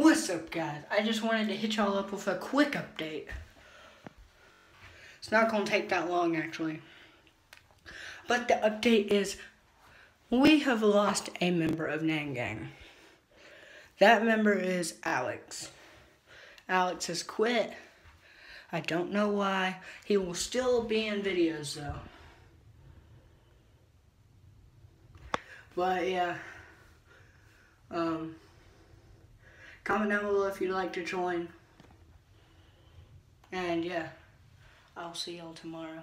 What's up guys? I just wanted to hit y'all up with a quick update. It's not going to take that long actually. But the update is we have lost a member of Nang Gang. That member is Alex. Alex has quit. I don't know why. He will still be in videos though. But yeah. Comment down below if you'd like to join. And yeah, I'll see y'all tomorrow.